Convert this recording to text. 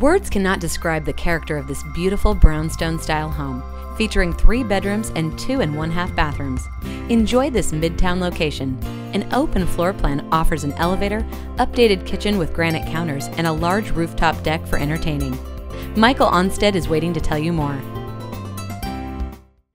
Words cannot describe the character of this beautiful brownstone style home, featuring three bedrooms and two and one half bathrooms. Enjoy this midtown location. An open floor plan offers an elevator, updated kitchen with granite counters, and a large rooftop deck for entertaining. Michael Onstead is waiting to tell you more.